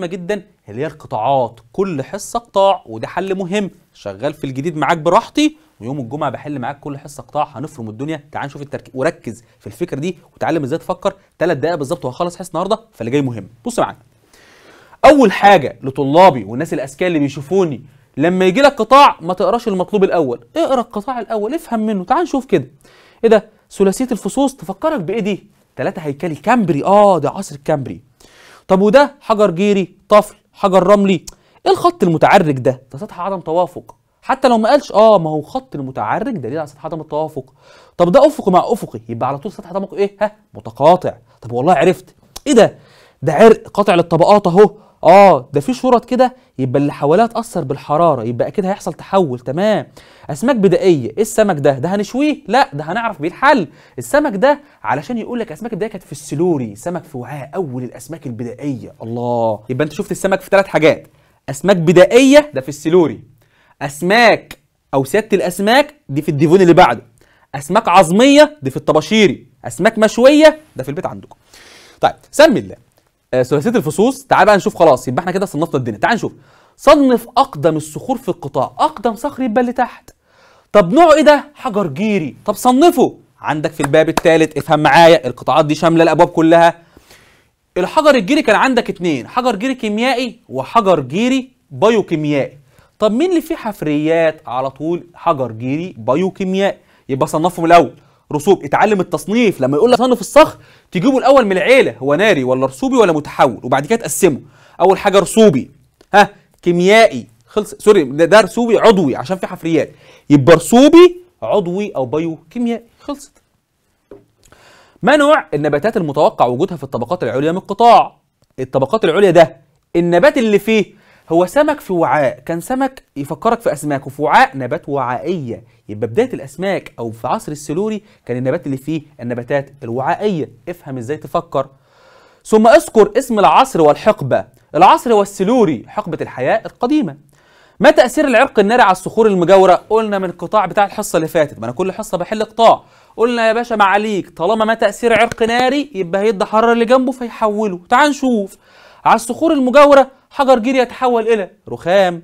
مهمة جدا اللي هي القطاعات. كل حصة قطاع وده حل مهم. شغال في الجديد معاك براحتي ويوم الجمعة بحل معاك كل حصة قطاع. هنفرم الدنيا. تعال نشوف التركيز وركز في الفكرة دي وتعلم إزاي تفكر. ثلاث دقائق بالظبط وهخلص حصة النهارده فاللي جاي مهم. بص معايا. أول حاجة لطلابي والناس الأذكياء اللي بيشوفوني لما يجي لك قطاع ما تقراش المطلوب الأول. اقرأ القطاع الأول افهم منه. تعال نشوف كده. إيه ده؟ ثلاثية الفصوص تفكرك بإيه دي؟ ثلاثة هيكلي كامبري. آه ده عصر الكامبري. طب وده؟ حجر جيري طفل حجر رملي. إيه الخط المتعرج ده؟ ده سطح عدم توافق. حتى لو ما قالش آه ما هو خط المتعرج دليل على سطح عدم التوافق؟ طب ده أفقي مع أفقي يبقى على طول سطح عدم إيه؟ ها متقاطع. طب والله عرفت. إيه ده؟ ده عرق قاطع للطبقات أهو. آه ده في شرط كده يبقى اللي حواليها اتاثر بالحرارة يبقى أكيد هيحصل تحول تمام. أسماك بدائية إيه السمك ده؟ ده هنشويه؟ لا ده هنعرف بيه الحل. السمك ده علشان يقول لك أسماك البدائية كانت في السلوري سمك في وعاء أول الأسماك البدائية. الله. يبقى أنت شفت السمك في ثلاث حاجات. أسماك بدائية ده في السلوري. أسماك أو سيادة الأسماك دي في الديفون اللي بعده. أسماك عظمية دي في الطباشيري. أسماك مشوية ده في البيت عندكم. طيب سمي الله. ثلاثية الفصوص تعال بقى نشوف خلاص يبقى إحنا كده صنفنا الدنيا. تعال نشوف. صنف أقدم الصخور في القطاع أقدم صخر يبقى اللي تحت. طب نوعه إيه ده؟ حجر جيري. طب صنفه. عندك في الباب الثالث افهم معايا القطاعات دي شاملة الأبواب كلها. الحجر الجيري كان عندك اتنين حجر جيري كيميائي وحجر جيري بايوكيميائي. طب مين اللي فيه حفريات على طول حجر جيري بايوكيميائي؟ يبقى صنفهم الأول. رسوب. اتعلم التصنيف. لما يقول لك صنف الصخر تجيبه الأول من العيلة. هو ناري ولا رسوبي ولا متحول؟ وبعد كده تقسمه. أول حاجة رسوبي. ها كيميائي. خلص. sorry ده, ده رسوبي عضوي عشان في حفريات. يبقى رسوبي عضوي أو بايو كيميائي خلصت. ما نوع النباتات المتوقع وجودها في الطبقات العليا من القطاع. الطبقات العليا ده النبات اللي فيه هو سمك في وعاء. كان سمك يفكرك في أسماك وفي وعاء نبات وعائية. يبقى بداية الأسماك أو في عصر السلوري كان النبات اللي فيه النباتات الوعائية. افهم إزاي تفكر. ثم اذكر اسم العصر والحقبة. العصر هو حقبة الحياة القديمة. ما تأثير العرق الناري على الصخور المجاورة؟ قلنا من القطاع بتاع الحصة اللي فاتت. ما أنا كل حصة بحل قطاع. قلنا يا باشا معاليك طالما ما تأثير عرق ناري يبقى هيدي حرارة اللي جنبه فيحوله. تعال نشوف. على الصخور المجاورة حجر جيري يتحول إلى رخام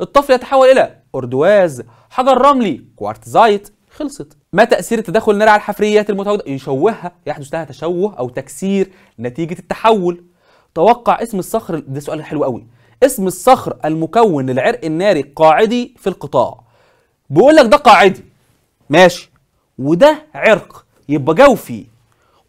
الطفل يتحول إلى أردواز حجر رملي كوارتزايت خلصت. ما تأثير التدخل الناري على الحفريات المتواجدة؟ يشوهها يحدث لها تشوه أو تكسير نتيجة التحول. توقع اسم الصخر ده سؤال حلو قوي. اسم الصخر المكون للعرق الناري القاعدي في القطاع. بيقول لك ده قاعدي. ماشي. وده عرق. يبقى جوفي.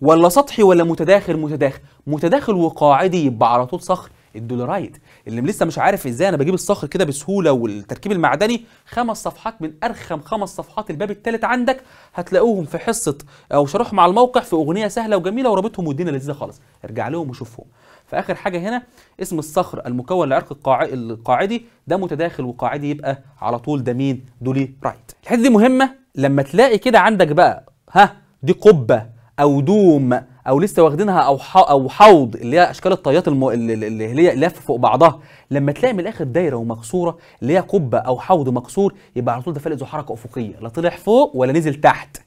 ولا سطحي ولا متداخل متداخل. متداخل وقاعدي يبقى على طول صخر. الدولرايت اللي لسه مش عارف إزاي أنا بجيب الصخر كده بسهولة والتركيب المعدني. خمس صفحات من أرخم خمس صفحات الباب الثالث عندك هتلاقوهم في حصة أو شرحهم على الموقع في أغنية سهلة وجميلة ورابطهم والدنيا لذيذة خالص. ارجع لهم وشوفهم. فاخر حاجة هنا اسم الصخر المكون لعرق القاع... القاعدي. ده متداخل وقاعدي يبقى على طول ده مين؟ دولي رايت. الحتة دي مهمة لما تلاقي كده عندك بقى ها دي قبة أو دوم أو لسه واخدينها أو. أو حوض اللي هي أشكال الطيات الم... اللي هي لافه فوق بعضها. لما تلاقي من الآخر دايرة ومكسورة اللي هي قبة أو حوض مكسور يبقى على طول ده فالق ذو حركة أفقية. لا طلع فوق ولا نزل تحت.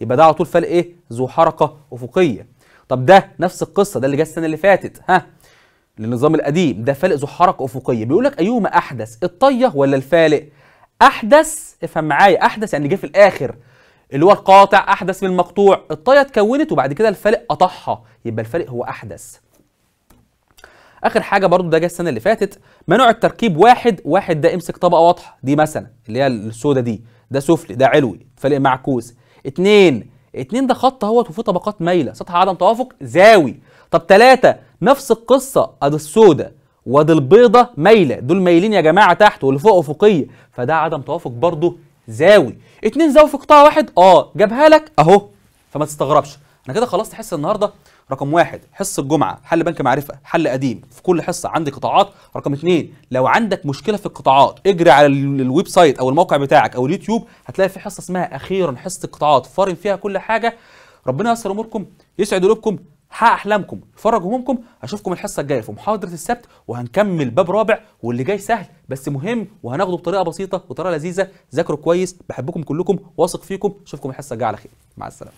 يبقى ده على طول فالق إيه؟ ذو حركة أفقية. طب ده نفس القصة ده اللي جه السنة اللي فاتت. ها؟ للنظام القديم. ده فالق ذو حركة أفقية. بيقول لك أيهما أحدث؟ الطية ولا الفالق؟ أحدث افهم معايا أحدث يعني جه في الآخر. اللي هو القاطع أحدث من المقطوع. الطيه اتكونت وبعد كده الفالق قطعها يبقى الفالق هو أحدث. آخر حاجة برضو ده جه السنة اللي فاتت. منوع التركيب واحد. واحد ده امسك طبقة واضحة. دي مثلا اللي هي السودا دي. ده سفلي. ده علوي. فالق معكوس. اتنين. اتنين ده خط أهوت وفيه طبقات مايلة. سطح عدم توافق. زاوي. طب تلاتة. نفس القصة. أدي السودا وأدي البيضة مايلة. دول مايلين يا جماعة تحت. واللي فوق أفقية. فده عدم توافق برضه زاوي. اتنين زاوية في قطاع واحد؟ آه. جابها لك؟ أهو. فما تستغربش. أنا كده خلصت حصه النهارده رقم واحد حصة الجمعه حل بنك معرفة حل قديم. في كل حصة عندي قطاعات. رقم اتنين لو عندك مشكلة في القطاعات اجري على ال- ال website أو الموقع بتاعك أو اليوتيوب. هتلاقي في حصة اسمها أخيرا حصة القطاعات فارن فيها كل حاجة. ربنا ييسر أموركم يسعد قلوبكم. حقق أحلامكم. فرج همومكم. أشوفكم الحصة الجاية في محاضرة السبت. وهنكمل باب رابع واللي جاي سهل. بس مهم وهناخده بطريقة بسيطة وطريقة لذيذة. ذاكروا كويس بحبكم كلكم واثق فيكم. أشوفكم الحصة الجاية على خير. مع السلامة.